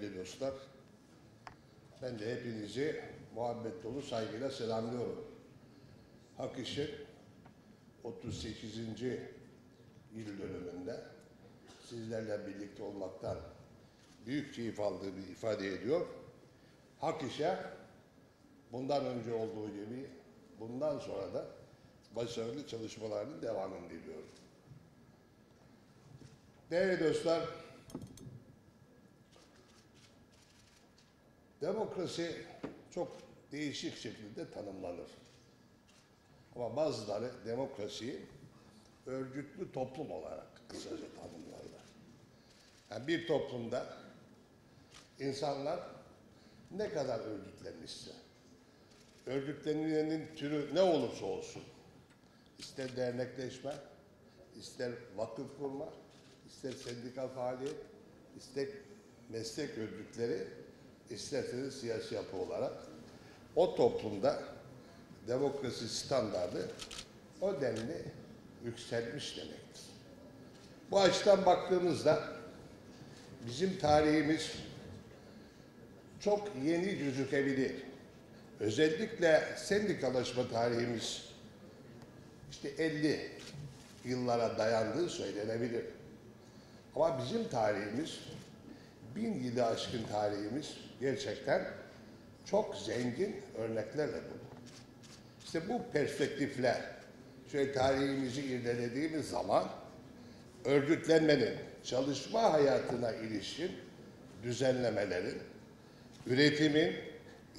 değerli dostlar. Ben de hepinizi muhabbet dolu saygıyla selamlıyorum. Hak İş'in 38. yıl dönümünde sizlerle birlikte olmaktan büyük keyif aldığımı ifade ediyor. Hak İş'e bundan önce olduğu gibi bundan sonra da başarılı çalışmalarının devamını diliyorum. Değerli dostlar, Demokrasi çok değişik şekilde tanımlanır. Ama bazıları demokrasiyi örgütlü toplum olarak kısaca tanımlarlar. Yani bir toplumda insanlar ne kadar örgütlenmişse, örgütlenmenin türü ne olursa olsun, ister dernekleşme, ister vakıf kurma, ister sendikal faaliyet, ister meslek örgütleri, isterseniz siyasi yapı olarak o toplumda demokrasi standardı o denli yükselmiş demektir. Bu açıdan baktığımızda bizim tarihimiz çok yeni gözükebilir. Özellikle sendikalaşma tarihimiz işte 50 yıllara dayandığı söylenebilir. Ama bizim tarihimiz bin yılı aşkın tarihimiz gerçekten çok zengin örneklerle dolu. İşte bu perspektifle şöyle tarihimizi irdelediğimiz zaman örgütlenmenin, çalışma hayatına ilişkin düzenlemelerin, üretimin,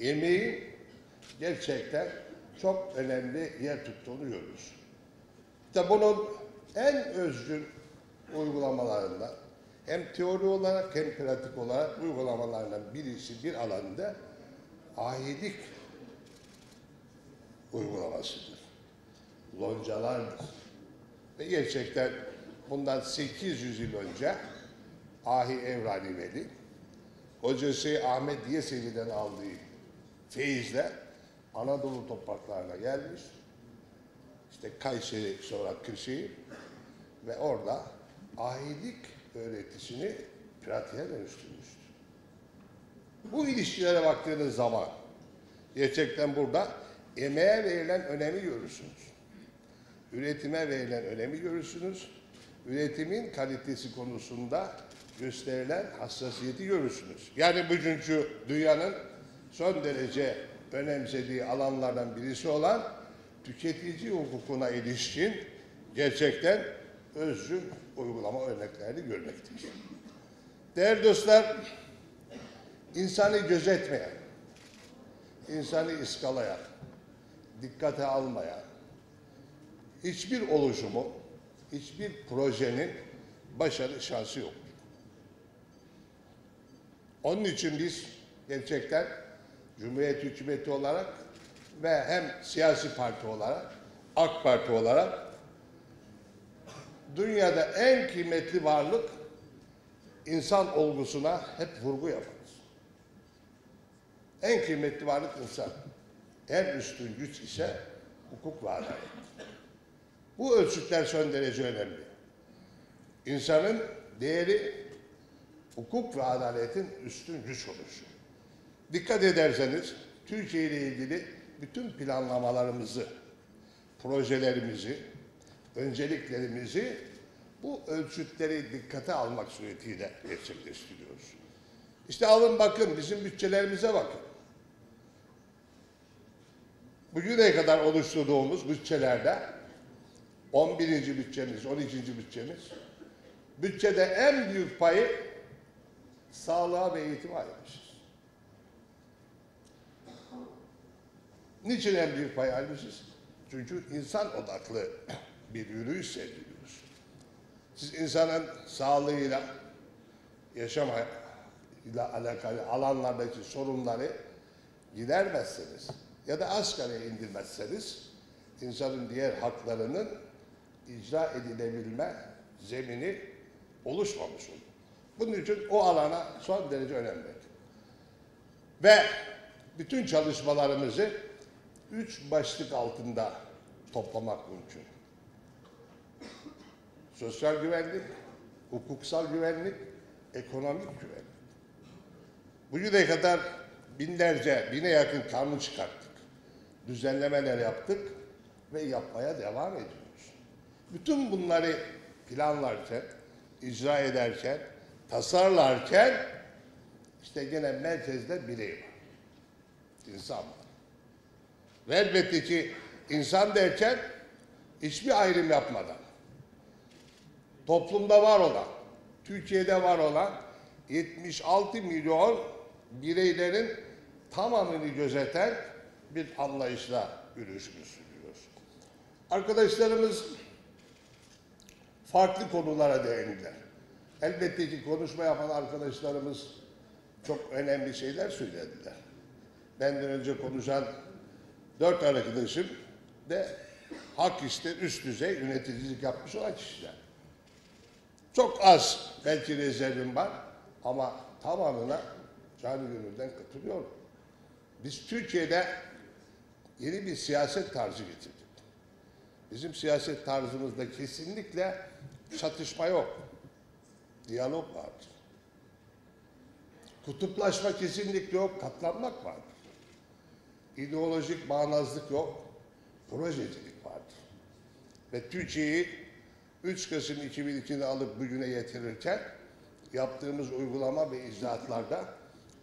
emeğin gerçekten çok önemli yer tuttuğunu görürüz. İşte bunun en özgün uygulamalarından hem teori olarak hem pratik olarak uygulamalarından birisi bir alanda ahidik uygulamasıdır. Loncalardır. Ve gerçekten bundan 800 yıl önce Ahi Evrani Veli hocası Ahmet Yesevi'den aldığı feyizle Anadolu topraklarına gelmiş. İşte Kayseri sonra Kırşehir ve orada ahidik öğretisini pratiğe dönüştürmüştür. Bu ilişkilere baktığınız zaman gerçekten burada emeğe verilen önemi görürsünüz. Üretime verilen önemi görürsünüz. Üretimin kalitesi konusunda gösterilen hassasiyeti görürsünüz. Yani bugünkü dünyanın son derece önemsediği alanlardan birisi olan tüketici hukukuna ilişkin gerçekten özgün uygulama örneklerini görmekteyiz. Değerli dostlar, insanı gözetmeyen, insanı iskalayan, dikkate almayan, hiçbir oluşumu, hiçbir projenin başarı şansı yoktur. Onun için biz gerçekten Cumhuriyet hükümeti olarak ve hem siyasi parti olarak, AK Parti olarak dünyada en kıymetli varlık insan olgusuna hep vurgu yaparız. En kıymetli varlık insan. En üstün güç ise hukuk ve adalet. Bu ölçütler son derece önemli. İnsanın değeri hukuk ve adaletin üstün güç oluşu. Dikkat ederseniz Türkiye ile ilgili bütün planlamalarımızı, projelerimizi, önceliklerimizi bu ölçütleri dikkate almak suretiyle gerçekleştiriyoruz. İşte alın bakın bizim bütçelerimize bakın. Bugüne kadar oluşturduğumuz bütçelerde 11. bütçemiz, 12. bütçemiz bütçede en büyük payı sağlığa ve eğitime ayırmışız. Niçin en büyük pay ayırmışız? Çünkü insan odaklı bir yürüyüş sergiliyoruz. Siz insanın sağlığıyla, yaşam ile alakalı alanlardaki sorunları gidermezseniz ya da asgari indirmezseniz insanın diğer haklarının icra edilebilme zemini oluşmamış olur. Bunun için o alana son derece önemli. Ve bütün çalışmalarımızı üç başlık altında toplamak mümkün. Sosyal güvenlik, hukuksal güvenlik, ekonomik güvenlik. Bugüne kadar binlerce, bine yakın kanun çıkarttık. Düzenlemeler yaptık ve yapmaya devam ediyoruz. Bütün bunları planlarken, icra ederken, tasarlarken işte gene merkezde birey var. İnsan var. Ve elbette ki insan derken hiçbir ayrım yapmadan toplumda var olan, Türkiye'de var olan 76 milyon bireylerin tamamını gözeten bir anlayışla yürüyüşünü sürüyoruz. Arkadaşlarımız farklı konulara değindiler. Elbette ki konuşma yapan arkadaşlarımız çok önemli şeyler söylediler. Benden önce konuşan dört arkadaşım de hak işte üst düzey yöneticilik yapmış olan kişiler. Çok az belki rezervim var ama tamamına canı gönülden katılıyorum. Biz Türkiye'de yeni bir siyaset tarzı getirdik. Bizim siyaset tarzımızda kesinlikle çatışma yok. Diyalog vardır. Kutuplaşma kesinlikle yok, katlanmak vardır. İdeolojik bağnazlık yok, projecilik vardır. Ve Türkiye'yi 3 Kasım 2002'de alıp bugüne getirirken yaptığımız uygulama ve icraatlarda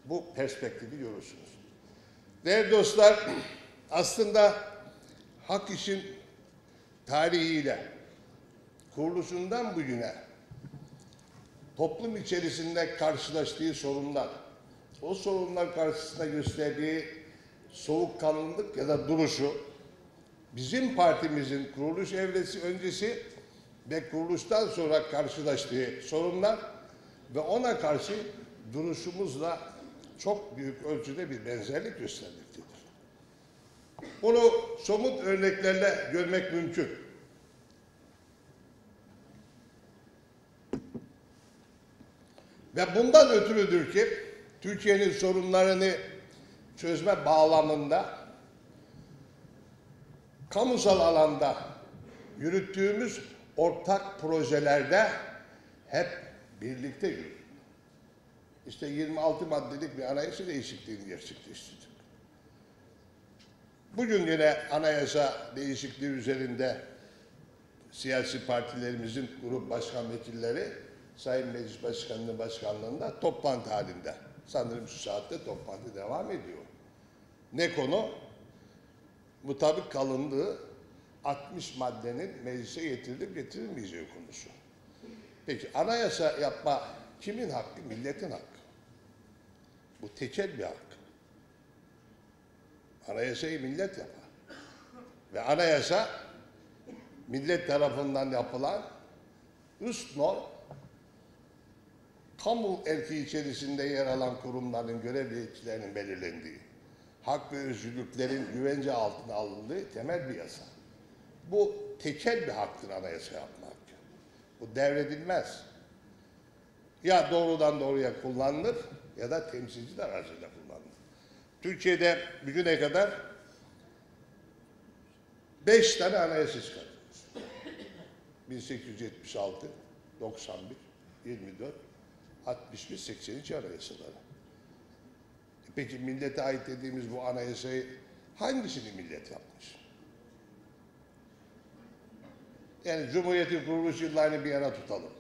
bu perspektifi görürsünüz. Değerli dostlar, aslında hak işin tarihiyle kuruluşundan bugüne toplum içerisinde karşılaştığı sorunlar, o sorunlar karşısında gösterdiği soğukkanlılık ya da duruşu bizim partimizin kuruluş evresi öncesi ve kuruluştan sonra karşılaştığı sorunlar ve ona karşı duruşumuzla çok büyük ölçüde bir benzerlik göstermektedir. Bunu somut örneklerle görmek mümkün. Ve bundan ötürüdür ki Türkiye'nin sorunlarını çözme bağlamında kamusal alanda yürüttüğümüz ortak projelerde hep birlikte yürüdük. İşte 26 maddelik bir anayasa değişikliğini gerçekleştirdik. Bugün yine anayasa değişikliği üzerinde siyasi partilerimizin grup başkan vekilleri Sayın Meclis Başkanı'nın başkanlığında toplantı halinde. Sanırım şu saatte toplantı devam ediyor. Ne konu? Mutabık kalındığı 60 maddenin meclise getirilip getirilmeyeceği konusu. Peki anayasa yapma kimin hakkı? Milletin hakkı. Bu tekel bir hak. Anayasayı millet yapar. Ve anayasa millet tarafından yapılan üst norm kamu erki içerisinde yer alan kurumların görev yetkilerinin belirlendiği, hak ve özgürlüklerin güvence altına alındığı temel bir yasa. Bu tekel bir haktır anayasa yapma hakkı. Bu devredilmez. Ya doğrudan doğruya kullanılır ya da temsilciler aracıyla kullanılır. Türkiye'de bugüne kadar beş tane anayasa çıkartılmış. 1876, 91, 24, 61, 82 anayasaları. E Peki millete ait dediğimiz bu anayasayı hangisini millet yapmış? Yani Cumhuriyet'in kuruluş yıllarını bir yana tutalım.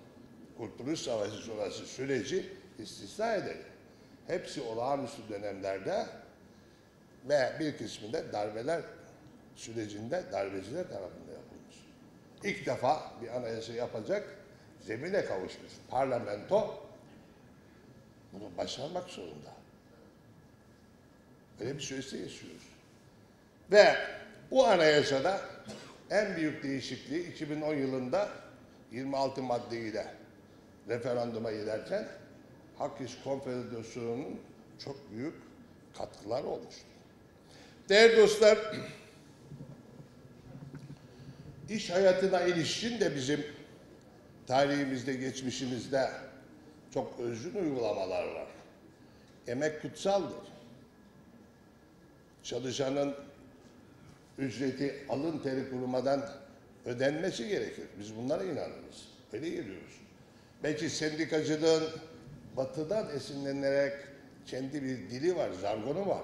Kurtuluş Savaşı sonrası süreci istisna edelim. Hepsi olağanüstü dönemlerde ve bir kısmında darbeler sürecinde darbeciler tarafından yapılmış. İlk defa bir anayasa yapacak zemine kavuşmuş. Parlamento bunu başarmak zorunda. Öyle bir süreçte yaşıyoruz. Ve bu anayasada en büyük değişikliği 2010 yılında 26 maddeyle referanduma giderken Hak İş Konfederasyonu'nun çok büyük katkıları olmuştur. Değerli dostlar, iş hayatına ilişkin de bizim tarihimizde, geçmişimizde çok özgün uygulamalar var. Emek kutsaldır. Çalışanın ücreti alın teri kurumadan ödenmesi gerekir. Biz bunlara inanırız. Öyle geliyoruz. Belki sendikacılığın batıdan esinlenerek kendi bir dili var, jargonu var.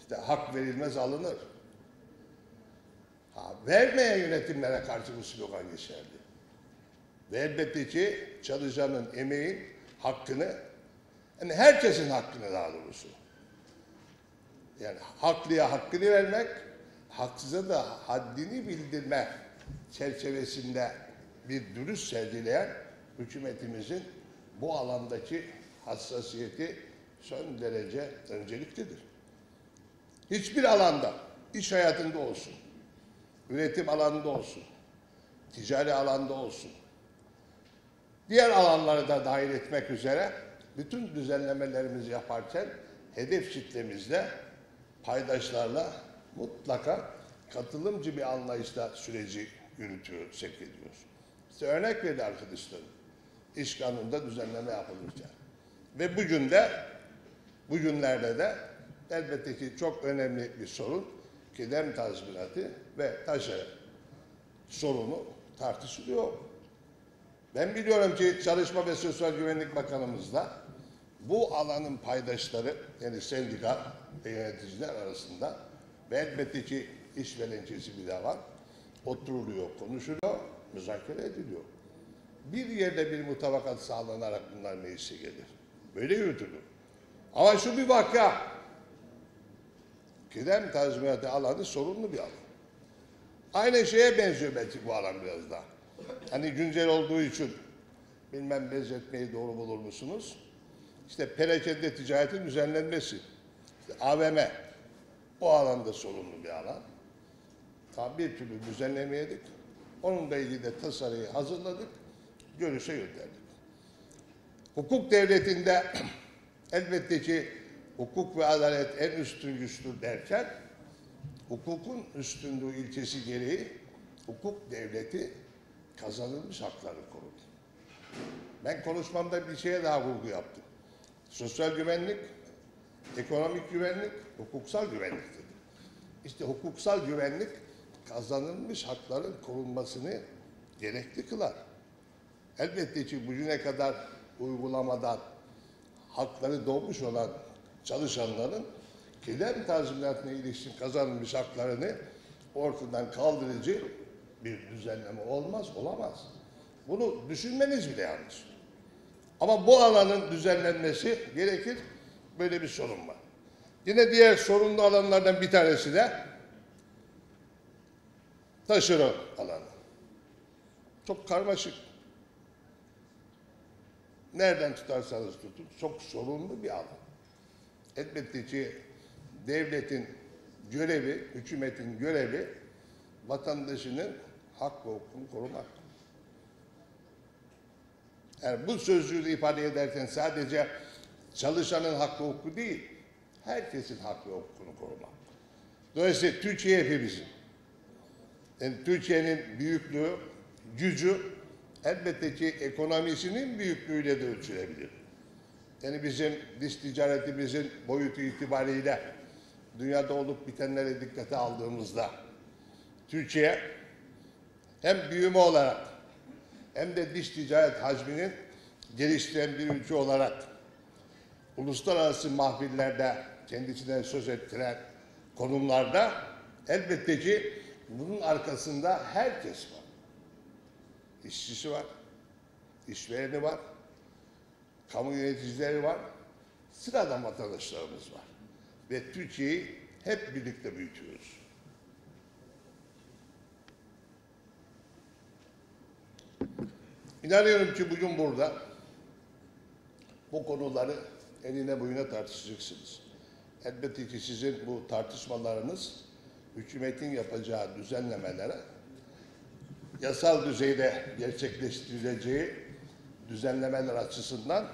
İşte hak verilmez alınır. Ha, vermeyen yönetimlere karşı bu slogan geçerli. Ve elbette ki çalışanın emeğin hakkını, yani herkesin hakkını daha doğrusu. Yani haklıya hakkını vermek, haksıza da haddini bildirme çerçevesinde bir dürüst sergileyen hükümetimizin bu alandaki hassasiyeti son derece önceliklidir. Hiçbir alanda, iş hayatında olsun, üretim alanında olsun, ticari alanda olsun, diğer alanları da dahil etmek üzere bütün düzenlemelerimizi yaparken hedef kitlemizle, paydaşlarla mutlaka katılımcı bir anlayışla süreci yürütüyor, sevk ediyoruz. İşte örnek verdi arkadaşlarım. İş kanununda düzenleme yapılırken. Ve bugün de, bugünlerde de elbette ki çok önemli bir sorun kıdem tazminatı ve taşı sorunu tartışılıyor. Ben biliyorum ki Çalışma ve Sosyal Güvenlik Bakanımızla bu alanın paydaşları yani sendika ve yöneticiler arasında ve elbette ki işveren kesimi de var. Oturuluyor, konuşuluyor, müzakere ediliyor. Bir yerde bir mutabakat sağlanarak bunlar meclise gelir. Böyle yürütülür. Ama şu bir vaka. Kıdem tazminatı alanı sorunlu bir alan. Aynı şeye benziyor belki bu alan biraz daha. Hani güncel olduğu için bilmem benzetmeyi doğru bulur musunuz? İşte perakende ticaretin düzenlenmesi. İşte AVM o alanda sorunlu bir alan. Tam bir türlü düzenlemeyedik. Onunla ilgili de tasarıyı hazırladık. Görüşe gönderdik. Hukuk devletinde elbette ki hukuk ve adalet en üstün güçtür derken hukukun üstünlüğü ilkesi gereği hukuk devleti kazanılmış hakları korur. Ben konuşmamda bir şeye daha vurgu yaptım. Sosyal güvenlik, ekonomik güvenlik, hukuksal güvenlik dedim. İşte hukuksal güvenlik kazanılmış hakların korunmasını gerekli kılar. Elbette ki bugüne kadar uygulamadan hakları doğmuş olan çalışanların kıdem tazminatına ilişkin kazanılmış haklarını ortadan kaldırıcı bir düzenleme olmaz, olamaz. Bunu düşünmeniz bile yanlış. Ama bu alanın düzenlenmesi gerekir. Böyle bir sorun var. Yine diğer sorunlu alanlardan bir tanesi de taşeron alanı. Çok karmaşık. Nereden tutarsanız tutun çok sorunlu bir alan. Elbette ki devletin görevi, hükümetin görevi vatandaşının hak ve hukukunu korumak. Yani bu sözcüğü de ifade ederken sadece çalışanın hakkı hukuku değil, herkesin hak ve hukukunu korumak. Dolayısıyla Türkiye hepimizin. Yani Türkiye'nin büyüklüğü, gücü elbette ki ekonomisinin büyüklüğüyle de ölçülebilir. Yani bizim dış ticaretimizin boyutu itibariyle dünyada olup bitenlere dikkate aldığımızda Türkiye hem büyüme olarak hem de dış ticaret hacminin geliştiren bir ülke olarak uluslararası mahfillerde kendisinden söz ettiren konumlarda elbette ki bunun arkasında herkes var. İşçisi var, işvereni var, kamu yöneticileri var, sıradan vatandaşlarımız var. Ve Türkiye'yi hep birlikte büyütüyoruz. İnanıyorum ki bugün burada bu konuları eline boyuna tartışacaksınız. Elbette ki sizin bu tartışmalarınız hükümetin yapacağı düzenlemelere yasal düzeyde gerçekleştirileceği düzenlemeler açısından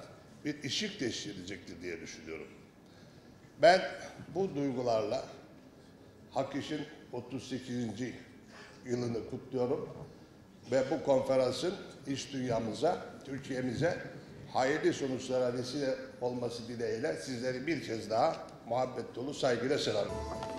bir ışık teşkil diye düşünüyorum. Ben bu duygularla Hak İş'in 38. yılını kutluyorum ve bu konferansın iş dünyamıza, Türkiye'mize hayırlı sonuçlara vesile olması dileğiyle sizleri bir kez daha muhabbet dolu saygıyla selamlıyorum.